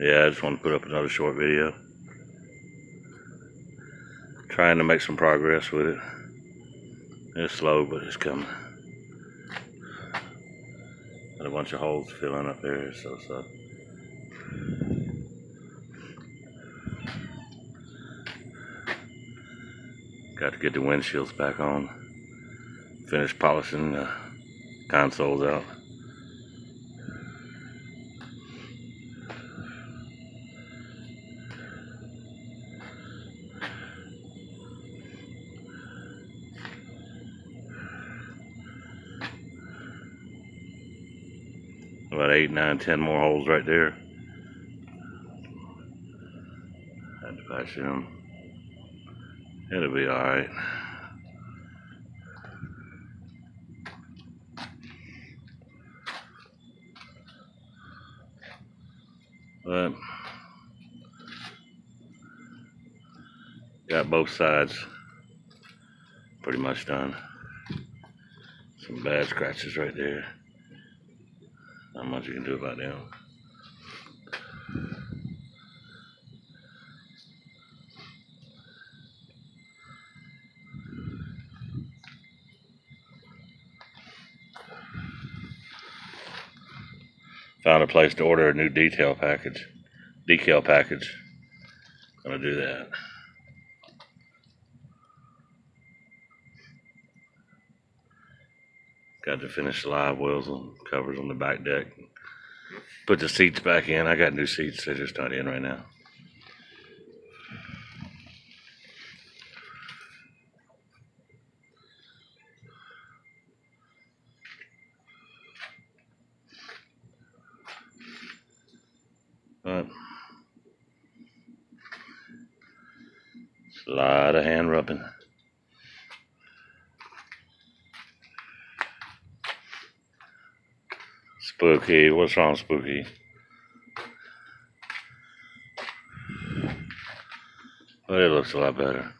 Yeah, I just want to put up another short video. Trying to make some progress with it. It's slow, but it's coming. Got a bunch of holes filling up there, so so. Uh, got to get the windshields back on. Finish polishing the consoles out. About eight, nine, ten more holes right there. Had to patch them. It'll be alright. But got both sides pretty much done. Some bad scratches right there. Not much you can do about them. Found a place to order a new detail package, decal package. Gonna do that. Got to finish the live wells and covers on the back deck. Put the seats back in. I got new seats. They're just not in right now. But a lot of hand rubbing. Spooky. What's wrong, Spooky? Well, it looks a lot better.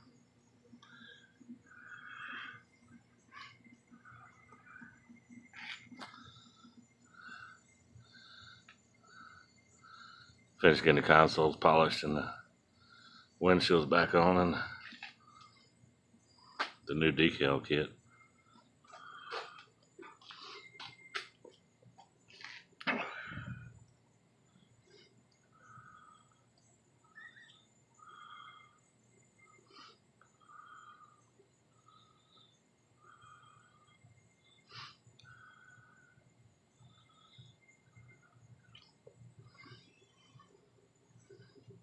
Finished getting the consoles polished and the windshields back on and the new decal kit.